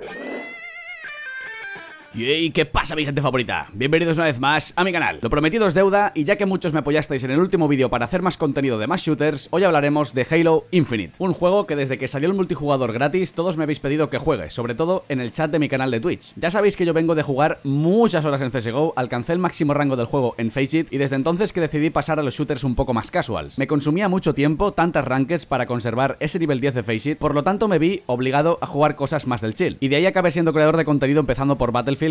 you ¿Y qué pasa mi gente favorita? Bienvenidos una vez más a mi canal. Lo prometido es deuda y ya que muchos me apoyasteis en el último vídeo para hacer más contenido de más shooters, hoy hablaremos de Halo Infinite. Un juego que desde que salió el multijugador gratis todos me habéis pedido que juegue, sobre todo en el chat de mi canal de Twitch. Ya sabéis que yo vengo de jugar muchas horas en CSGO, alcancé el máximo rango del juego en Faceit y desde entonces que decidí pasar a los shooters un poco más casuals. Me consumía mucho tiempo, tantas rankeds para conservar ese nivel 10 de Faceit, por lo tanto me vi obligado a jugar cosas más del chill. Y de ahí acabé siendo creador de contenido empezando por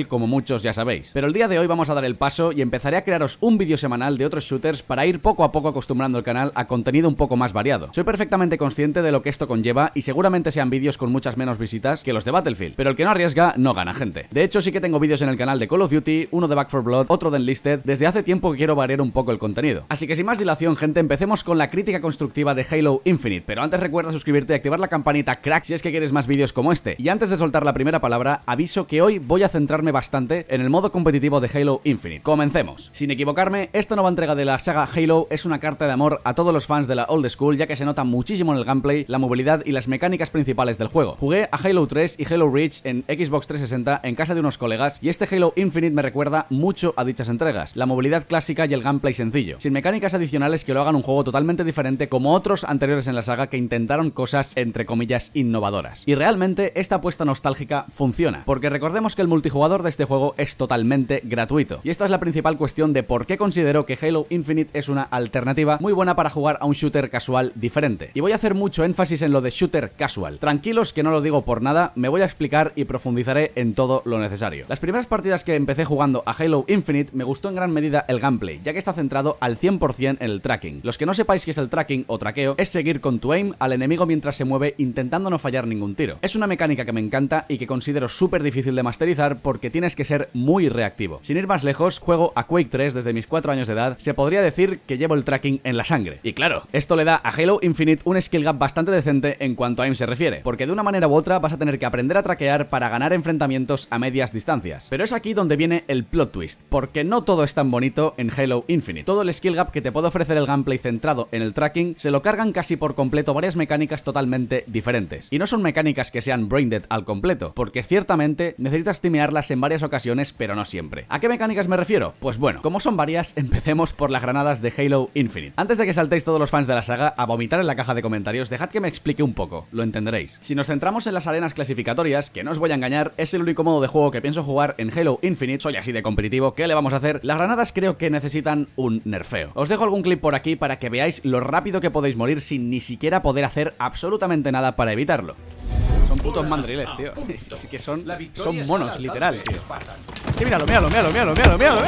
Como muchos ya sabéis. Pero el día de hoy vamos a dar el paso y empezaré a crearos un vídeo semanal de otros shooters para ir poco a poco acostumbrando el canal a contenido un poco más variado. Soy perfectamente consciente de lo que esto conlleva y seguramente sean vídeos con muchas menos visitas que los de Battlefield, pero el que no arriesga no gana gente. De hecho sí que tengo vídeos en el canal de Call of Duty, uno de Back 4 Blood, otro de Enlisted, desde hace tiempo que quiero variar un poco el contenido. Así que sin más dilación gente, empecemos con la crítica constructiva de Halo Infinite, pero antes recuerda suscribirte y activar la campanita crack si es que quieres más vídeos como este. Y antes de soltar la primera palabra, aviso que hoy voy a bastante en el modo competitivo de Halo Infinite. Comencemos. Sin equivocarme, esta nueva entrega de la saga Halo es una carta de amor a todos los fans de la old school ya que se nota muchísimo en el gameplay, la movilidad y las mecánicas principales del juego. Jugué a Halo 3 y Halo Reach en Xbox 360 en casa de unos colegas y este Halo Infinite me recuerda mucho a dichas entregas, la movilidad clásica y el gameplay sencillo, sin mecánicas adicionales que lo hagan un juego totalmente diferente como otros anteriores en la saga que intentaron cosas entre comillas innovadoras. Y realmente esta apuesta nostálgica funciona, porque recordemos que el multijugador de este juego es totalmente gratuito. Y esta es la principal cuestión de por qué considero que Halo Infinite es una alternativa muy buena para jugar a un shooter casual diferente. Y voy a hacer mucho énfasis en lo de shooter casual. Tranquilos que no lo digo por nada, me voy a explicar y profundizaré en todo lo necesario. Las primeras partidas que empecé jugando a Halo Infinite me gustó en gran medida el gameplay, ya que está centrado al 100% en el tracking. Los que no sepáis qué es el tracking o traqueo, es seguir con tu aim al enemigo mientras se mueve intentando no fallar ningún tiro. Es una mecánica que me encanta y que considero súper difícil de masterizar porque tienes que ser muy reactivo. Sin ir más lejos, juego a Quake 3 desde mis 4 años de edad, se podría decir que llevo el tracking en la sangre. Y claro, esto le da a Halo Infinite un skill gap bastante decente en cuanto a aim se refiere, porque de una manera u otra vas a tener que aprender a traquear para ganar enfrentamientos a medias distancias. Pero es aquí donde viene el plot twist, porque no todo es tan bonito en Halo Infinite. Todo el skill gap que te puede ofrecer el gameplay centrado en el tracking se lo cargan casi por completo varias mecánicas totalmente diferentes. Y no son mecánicas que sean braindead al completo, porque ciertamente necesitas timearlas en varias ocasiones, pero no siempre. ¿A qué mecánicas me refiero? Pues bueno, como son varias, empecemos por las granadas de Halo Infinite. Antes de que saltéis todos los fans de la saga a vomitar en la caja de comentarios, dejad que me explique un poco, lo entenderéis. Si nos centramos en las arenas clasificatorias, que no os voy a engañar, es el único modo de juego que pienso jugar en Halo Infinite, soy así de competitivo, ¿qué le vamos a hacer? Las granadas creo que necesitan un nerfeo. Os dejo algún clip por aquí para que veáis lo rápido que podéis morir sin ni siquiera poder hacer absolutamente nada para evitarlo. Son putos mandriles, tío. Es que son, son monos, literal, tío. Es que míralo, míralo, míralo, míralo, míralo, míralo.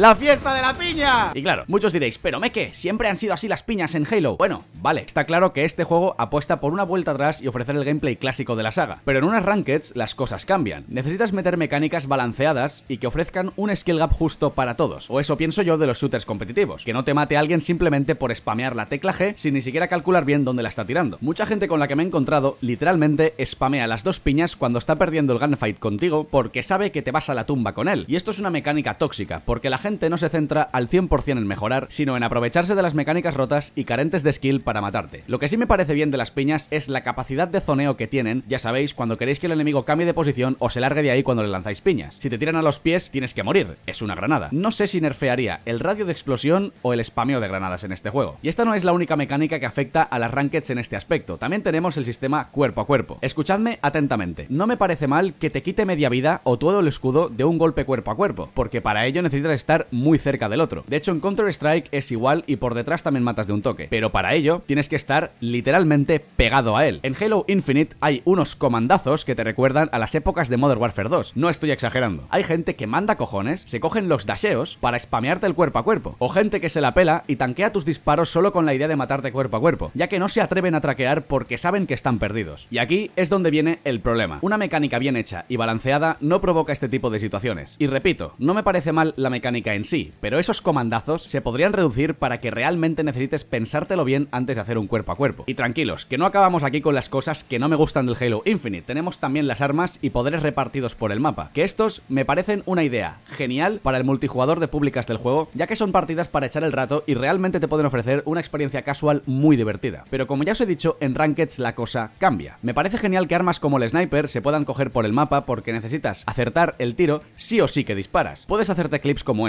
¡La fiesta de la piña! Y claro, muchos diréis, pero me qué, siempre han sido así las piñas en Halo. Bueno, vale, está claro que este juego apuesta por una vuelta atrás y ofrecer el gameplay clásico de la saga. Pero en unas rankeds las cosas cambian. Necesitas meter mecánicas balanceadas y que ofrezcan un skill gap justo para todos. O eso pienso yo de los shooters competitivos. Que no te mate a alguien simplemente por spamear la tecla G sin ni siquiera calcular bien dónde la está tirando. Mucha gente con la que me he encontrado literalmente spamea las dos piñas cuando está perdiendo el gunfight contigo porque sabe que te vas a la tumba con él. Y esto es una mecánica tóxica, porque la gente no se centra al 100% en mejorar, sino en aprovecharse de las mecánicas rotas y carentes de skill para matarte. Lo que sí me parece bien de las piñas es la capacidad de zoneo que tienen, ya sabéis, cuando queréis que el enemigo cambie de posición o se largue de ahí cuando le lanzáis piñas. Si te tiran a los pies, tienes que morir, es una granada. No sé si nerfearía el radio de explosión o el spameo de granadas en este juego. Y esta no es la única mecánica que afecta a las rankeds en este aspecto, también tenemos el sistema cuerpo a cuerpo. Escuchadme atentamente, no me parece mal que te quite media vida o todo el escudo de un golpe cuerpo a cuerpo, porque para ello necesitas muy cerca del otro. De hecho, en Counter-Strike es igual y por detrás también matas de un toque, pero para ello tienes que estar literalmente pegado a él. En Halo Infinite hay unos comandazos que te recuerdan a las épocas de Modern Warfare 2, no estoy exagerando. Hay gente que manda cojones, se cogen los dasheos para spamearte el cuerpo a cuerpo, o gente que se la pela y tanquea tus disparos solo con la idea de matarte cuerpo a cuerpo, ya que no se atreven a traquear porque saben que están perdidos. Y aquí es donde viene el problema. Una mecánica bien hecha y balanceada no provoca este tipo de situaciones. Y repito, no me parece mal la mecánica en sí, pero esos comandazos se podrían reducir para que realmente necesites pensártelo bien antes de hacer un cuerpo a cuerpo. Y tranquilos, que no acabamos aquí con las cosas que no me gustan del Halo Infinite, tenemos también las armas y poderes repartidos por el mapa, que estos me parecen una idea genial para el multijugador de públicas del juego, ya que son partidas para echar el rato y realmente te pueden ofrecer una experiencia casual muy divertida. Pero como ya os he dicho, en Rankeds la cosa cambia. Me parece genial que armas como el sniper se puedan coger por el mapa porque necesitas acertar el tiro sí o sí que disparas. Puedes hacerte clips como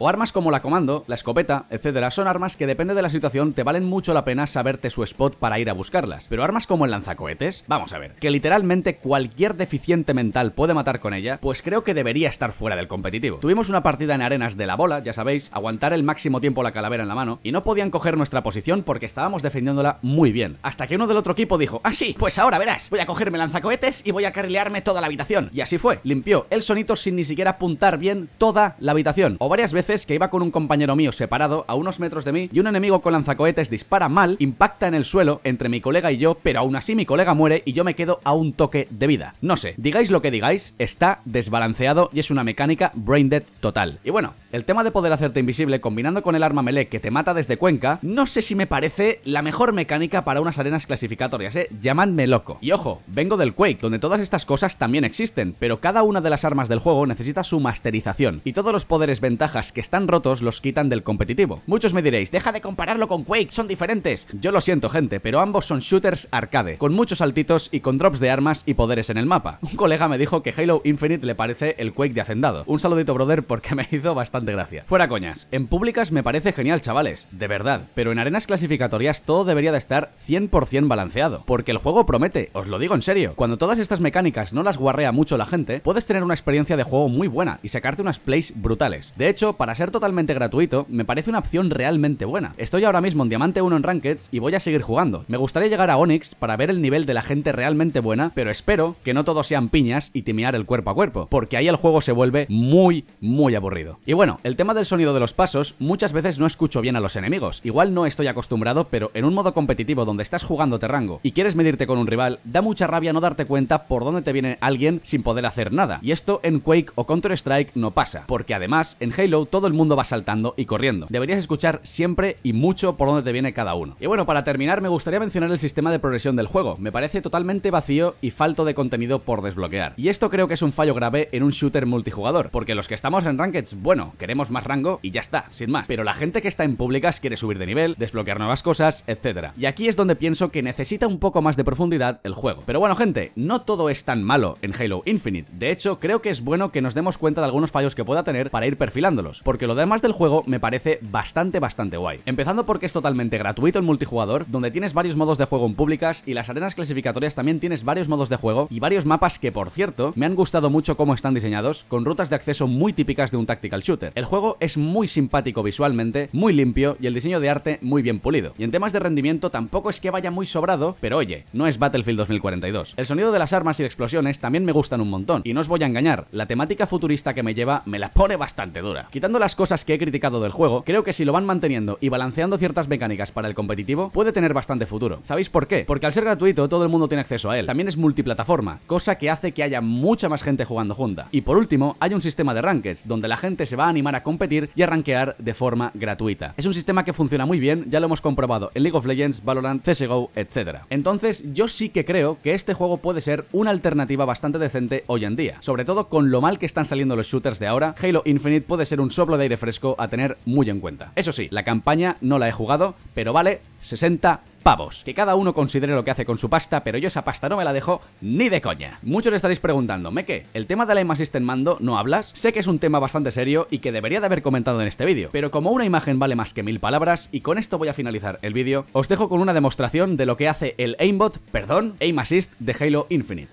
O armas como la comando, la escopeta, etcétera, son armas que depende de la situación te valen mucho la pena saberte su spot para ir a buscarlas. Pero armas como el lanzacohetes, vamos a ver, que literalmente cualquier deficiente mental puede matar con ella, pues creo que debería estar fuera del competitivo. Tuvimos una partida en arenas de la bola, ya sabéis, aguantar el máximo tiempo la calavera en la mano, y no podían coger nuestra posición porque estábamos defendiéndola muy bien. Hasta que uno del otro equipo dijo, ah sí, pues ahora verás, voy a cogerme lanzacohetes y voy a carrilearme toda la habitación. Y así fue, limpió el sonito sin ni siquiera apuntar bien toda la habitación. O varias veces que iba con un compañero mío separado a unos metros de mí y un enemigo con lanzacohetes dispara mal, impacta en el suelo entre mi colega y yo, pero aún así mi colega muere y yo me quedo a un toque de vida. No sé, digáis lo que digáis, está desbalanceado y es una mecánica brain dead total. Y bueno, el tema de poder hacerte invisible combinando con el arma melee que te mata desde Cuenca, no sé si me parece la mejor mecánica para unas arenas clasificatorias, eh, llamadme loco. Y ojo, vengo del Quake, donde todas estas cosas también existen, pero cada una de las armas del juego necesita su masterización y todos los poderes ventajas que que están rotos los quitan del competitivo. Muchos me diréis, deja de compararlo con Quake, son diferentes. Yo lo siento gente, pero ambos son shooters arcade, con muchos saltitos y con drops de armas y poderes en el mapa. Un colega me dijo que Halo Infinite le parece el Quake de Hacendado. Un saludito brother porque me hizo bastante gracia. Fuera coñas, en públicas me parece genial chavales, de verdad, pero en arenas clasificatorias todo debería de estar 100% balanceado, porque el juego promete, os lo digo en serio, cuando todas estas mecánicas no las guarrea mucho la gente, puedes tener una experiencia de juego muy buena y sacarte unas plays brutales. De hecho, para para ser totalmente gratuito, me parece una opción realmente buena. Estoy ahora mismo en Diamante 1 en Rankeds y voy a seguir jugando. Me gustaría llegar a Onyx para ver el nivel de la gente realmente buena, pero espero que no todos sean piñas y timear el cuerpo a cuerpo, porque ahí el juego se vuelve muy, muy aburrido. Y bueno, el tema del sonido de los pasos, muchas veces no escucho bien a los enemigos. Igual no estoy acostumbrado, pero en un modo competitivo donde estás jugando rango y quieres medirte con un rival, da mucha rabia no darte cuenta por dónde te viene alguien sin poder hacer nada. Y esto en Quake o Counter-Strike no pasa, porque además en Halo todo el mundo va saltando y corriendo. Deberías escuchar siempre y mucho por dónde te viene cada uno. Y bueno, para terminar me gustaría mencionar el sistema de progresión del juego. Me parece totalmente vacío y falto de contenido por desbloquear. Y esto creo que es un fallo grave en un shooter multijugador, porque los que estamos en Rankeds, bueno, queremos más rango y ya está, sin más. Pero la gente que está en públicas quiere subir de nivel, desbloquear nuevas cosas, etc. Y aquí es donde pienso que necesita un poco más de profundidad el juego. Pero bueno, gente, no todo es tan malo en Halo Infinite. De hecho, creo que es bueno que nos demos cuenta de algunos fallos que pueda tener para ir perfilándolos, porque lo demás del juego me parece bastante, bastante guay. Empezando porque es totalmente gratuito el multijugador, donde tienes varios modos de juego en públicas y las arenas clasificatorias también tienes varios modos de juego y varios mapas que, por cierto, me han gustado mucho cómo están diseñados, con rutas de acceso muy típicas de un tactical shooter. El juego es muy simpático visualmente, muy limpio y el diseño de arte muy bien pulido. Y en temas de rendimiento tampoco es que vaya muy sobrado, pero oye, no es Battlefield 2042. El sonido de las armas y explosiones también me gustan un montón, y no os voy a engañar, la temática futurista que me lleva me la pone bastante dura. Quitando las cosas que he criticado del juego, creo que si lo van manteniendo y balanceando ciertas mecánicas para el competitivo, puede tener bastante futuro. ¿Sabéis por qué? Porque al ser gratuito todo el mundo tiene acceso a él. También es multiplataforma, cosa que hace que haya mucha más gente jugando junta. Y por último, hay un sistema de rankeds, donde la gente se va a animar a competir y a rankear de forma gratuita. Es un sistema que funciona muy bien, ya lo hemos comprobado en League of Legends, Valorant, CSGO, etc. Entonces, yo sí que creo que este juego puede ser una alternativa bastante decente hoy en día. Sobre todo con lo mal que están saliendo los shooters de ahora, Halo Infinite puede ser un soplo de aire fresco a tener muy en cuenta. Eso sí, la campaña no la he jugado, pero vale 60 pavos. Que cada uno considere lo que hace con su pasta, pero yo esa pasta no me la dejo ni de coña. Muchos estaréis preguntando, ¿me qué? ¿El tema de la Aim Assist mando no hablas? Sé que es un tema bastante serio y que debería de haber comentado en este vídeo, pero como una imagen vale más que mil palabras, y con esto voy a finalizar el vídeo, os dejo con una demostración de lo que hace el aimbot, perdón, Aim Assist de Halo Infinite.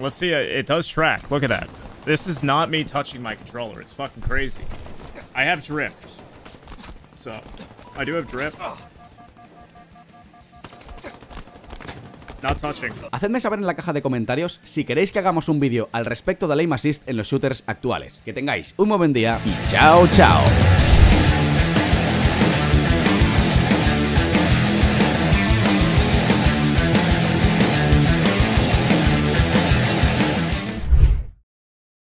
Let's see, it does track. Look at that. This is not me touching my controller. It's fucking crazy. I have drift. So, I do have drift. Not touching. Hacedme saber en la caja de comentarios si queréis que hagamos un vídeo al respecto del aim assist en los shooters actuales. Que tengáis un buen día y chao chao.